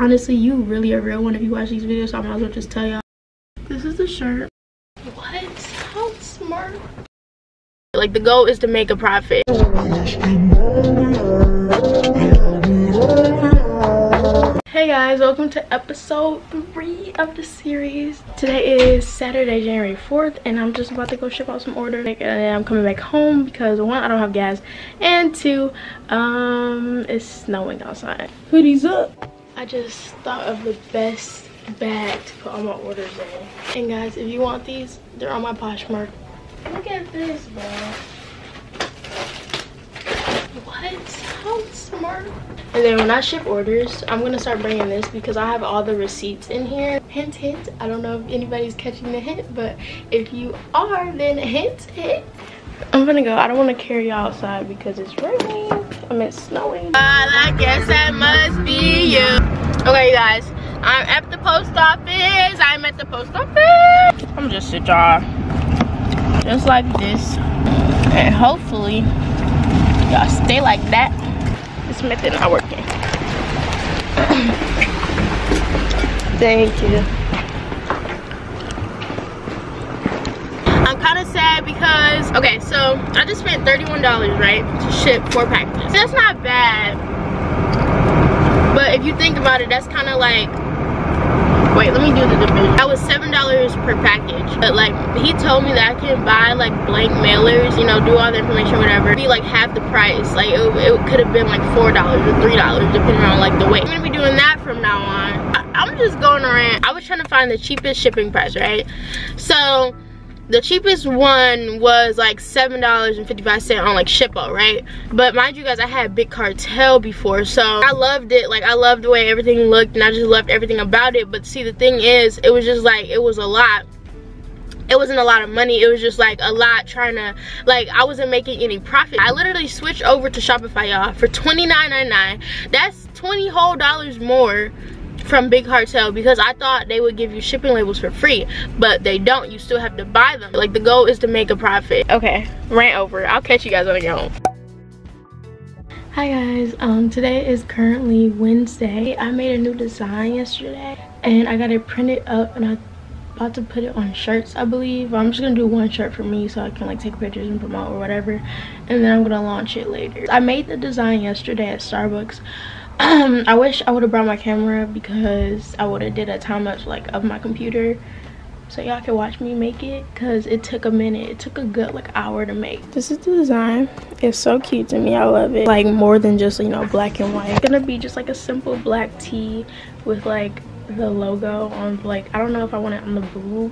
honestly you really a real one if you watch these videos so i might as well just tell y'all this is the shirt what how smart like the goal is to make a profit Hey guys, welcome to episode 3 of the series. Today is Saturday, January 4th, and I'm just about to go ship out some orders. And I'm coming back home because one, I don't have gas, and two, um, it's snowing outside. Hoodies up. I just thought of the best bag to put all my orders in. And guys, if you want these, they're on my Poshmark. Look at this, bro. What? How smart. And then when I ship orders, I'm gonna start bringing this because I have all the receipts in here. Hint, hint. I don't know if anybody's catching the hint, but if you are, then hint, hint. I'm gonna go. I don't want to carry you outside because it's raining. I mean, it's snowing. Well, I guess that must be you. Okay, guys. I'm at the post office. I'm at the post office. I'm just a jar. Just like this. And hopefully, y'all stay like that this method not working. Thank you. I'm kind of sad because, okay, so I just spent $31, right, to ship four packages. That's not bad. But if you think about it, that's kind of like wait let me do the division that was seven dollars per package. But like he told me that i can buy like blank mailers you know do all the information whatever. Be like half the price. Like it, it could have been like four dollars or three dollars depending on like the weight. I'm gonna be doing that from now on. I, i'm just going around. I was trying to find the cheapest shipping price right? So the cheapest one was like seven dollars and 55 cents on like shippo right? But mind you guys i had big cartel before so i loved it. Like i loved the way everything looked and i just loved everything about it. But see the thing is it was just like it was a lot. It wasn't a lot of money. It was just like a lot trying to like i wasn't making any profit. I literally switched over to shopify y'all for 29.99 that's 20 whole dollars more from Big Cartel because I thought they would give you shipping labels for free, but they don't. You still have to buy them. Like the goal is to make a profit. Okay, rant over. I'll catch you guys when I get home. Hi guys, um, today is currently Wednesday. I made a new design yesterday and I got it printed up and I'm about to put it on shirts i believe i'm just gonna do one shirt for me so i can like take pictures and promote or whatever and then i'm gonna launch it later i made the design yesterday at starbucks I wish I would have brought my camera because I would have did a time lapse like of my computer. So y'all can watch me make it because it took a minute. It took a good like hour to make. This is the design. It's so cute to me. I love it. Like more than just you know black and white. It's gonna be just like a simple black tee with like the logo on like i don't know if i want it on the blue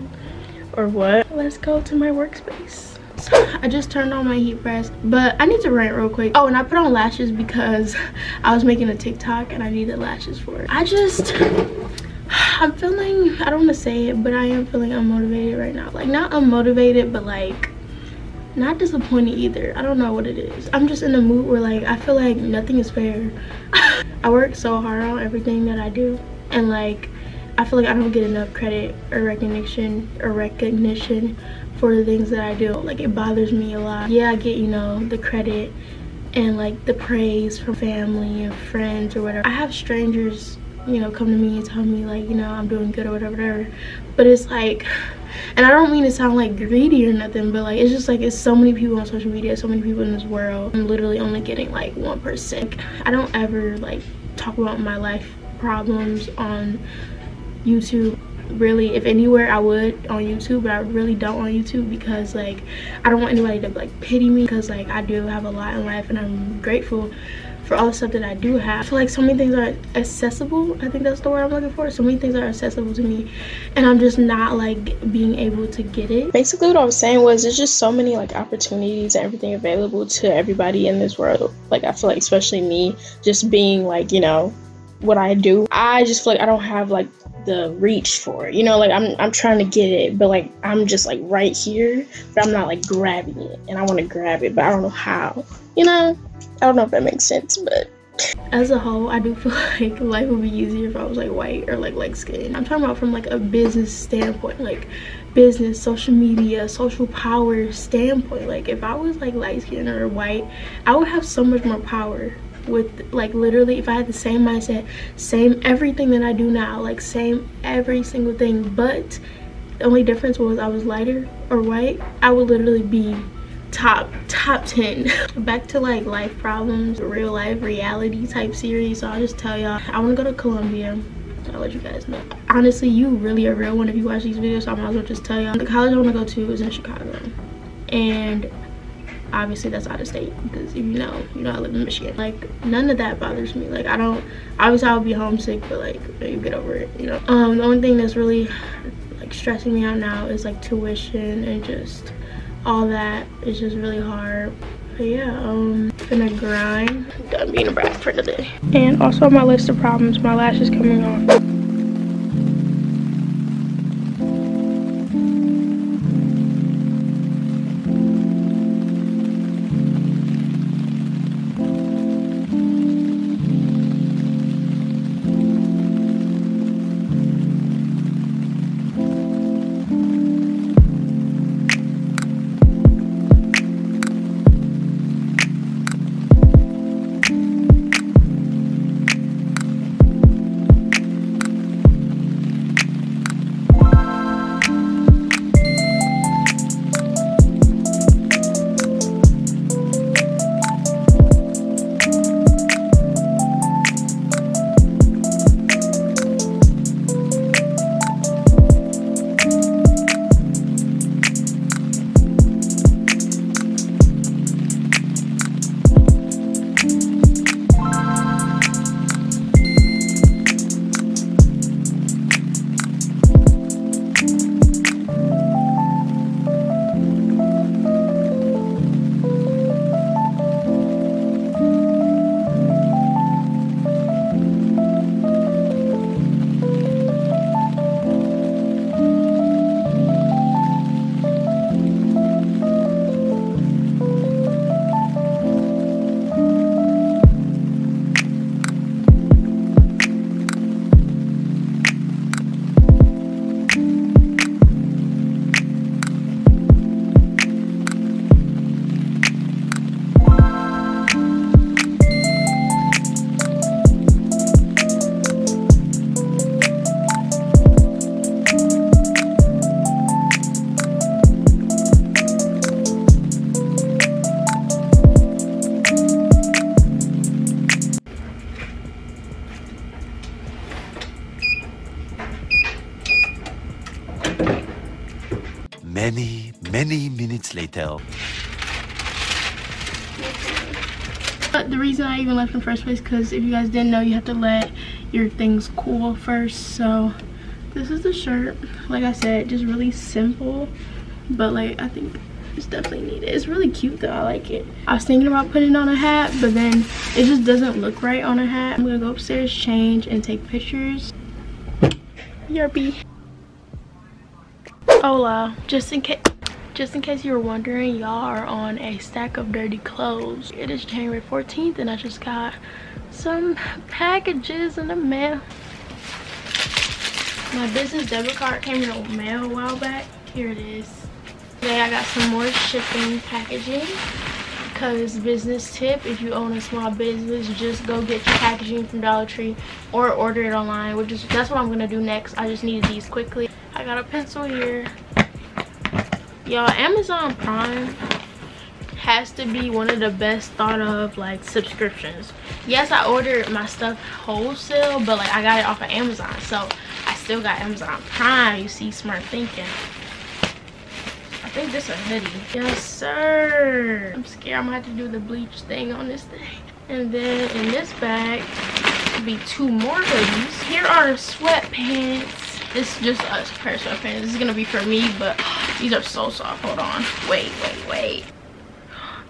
or what. Let's go to my workspace I just turned on my heat press, but I need to rant real quick. Oh, and I put on lashes because I was making a TikTok and I needed lashes for it. I just, I'm feeling, I don't want to say it, but I am feeling unmotivated right now. Like, not unmotivated, but like, not disappointed either. I don't know what it is. I'm just in a mood where like, I feel like nothing is fair. I work so hard on everything that I do. And like, I feel like I don't get enough credit or recognition or recognition for the things that I do. Like it bothers me a lot. Yeah, I get, you know, the credit and like the praise from family and friends or whatever. I have strangers, you know, come to me and tell me like, you know, I'm doing good or whatever, whatever. But it's like, and I don't mean to sound like greedy or nothing, but like, it's just like, it's so many people on social media, so many people in this world. I'm literally only getting like 1%. Like, I don't ever like talk about my life problems on YouTube really if anywhere i would on youtube but i really don't on youtube because like i don't want anybody to like pity me because like i do have a lot in life and i'm grateful for all the stuff that i do have. I feel like so many things are accessible. I think that's the word i'm looking for. So many things are accessible to me and i'm just not like being able to get it. Basically what i was saying was there's just so many like opportunities and everything available to everybody in this world. Like i feel like especially me just being like you know what i do. I just feel like i don't have like the reach for it. You know, like I'm I'm trying to get it, but like I'm just like right here, but I'm not like grabbing it. And I want to grab it, but I don't know how. You know? I don't know if that makes sense, but as a whole i do feel like life would be easier if i was like white or like light skin i'm talking about from like a business standpoint like business social media social power standpoint like if i was like light skin or white i would have so much more power with like literally if I had the same mindset, same everything that I do now, like same every single thing, but the only difference was I was lighter or white, I would literally be top top 10 back to like life problems real life reality type series so i'll just tell y'all. I want to go to columbia i'll let you guys know. Honestly you really are real one if you watch these videos so i might as well just tell y'all. The college i want to go to is in chicago. And obviously that's out of state because you know you know i live in michigan. Like none of that bothers me. Like i don't obviously i'll be homesick but like you get over it you know. Um the only thing that's really like stressing me out now is like tuition and just all that. Is just really hard. But yeah um gonna grind. Done being a brat for today. And also on my list of problems my lash is coming off Many, minutes later. But the reason I even left in the first place, because if you guys didn't know, you have to let your things cool first. So this is the shirt. Like I said, just really simple. But like, I think it's definitely needed. It's really cute though, I like it. I was thinking about putting on a hat, but then it just doesn't look right on a hat. I'm gonna go upstairs, change, and take pictures. Yerby. Hola, just in case just in case you were wondering, y'all are on a stack of dirty clothes. It is January 14th and I just got some packages in the mail. My business debit card came in the mail a while back. Here it is. Today I got some more shipping packaging because business tip if you own a small business just go get your packaging from dollar tree or order it online which is that's what i'm gonna do next i just needed these quickly I got a pencil here. Y'all, Amazon Prime has to be one of the best thought of like subscriptions. Yes, I ordered my stuff wholesale, but like I got it off of Amazon. So I still got Amazon Prime. You see, smart thinking. I think this is a hoodie. Yes, sir. I'm scared I'm gonna have to do the bleach thing on this thing. And then in this bag, be two more hoodies. Here are sweatpants this is just uh, a pair of sweatpants. This is gonna be for me, but these are so soft. Hold on. Wait, wait, wait.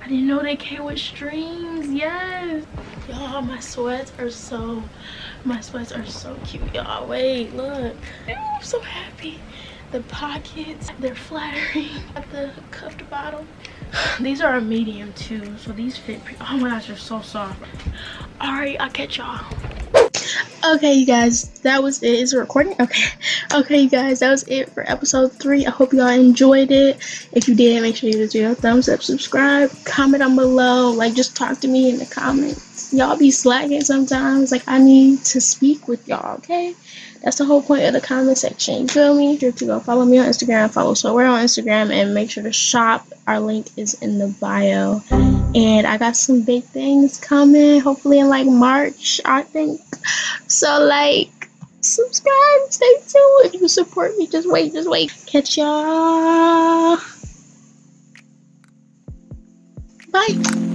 I didn't know they came with strings. Yes. Y'all, my sweats are so, my sweats are so cute, y'all. Wait, look. I'm so happy. The pockets, they're flattering at the cuffed bottom. These are a medium too, so these fit. Oh my gosh, they're so soft. All right, I'll catch y'all okay you guys that was it. Is it recording? Okay. Okay you guys that was it for episode three. I hope y'all enjoyed it. If you did make sure you give this video a thumbs up subscribe comment down below like just talk to me in the comments y'all be slacking sometimes. Like I need to speak with y'all, okay? That's the whole point of the comment section. You feel me? Sure to go follow me on Instagram, follow Soeur on Instagram and make sure to shop. Our link is in the bio. And I got some big things coming, hopefully in like March, I think. So like subscribe, stay tuned. If you support me, just wait, just wait. Catch y'all. Bye.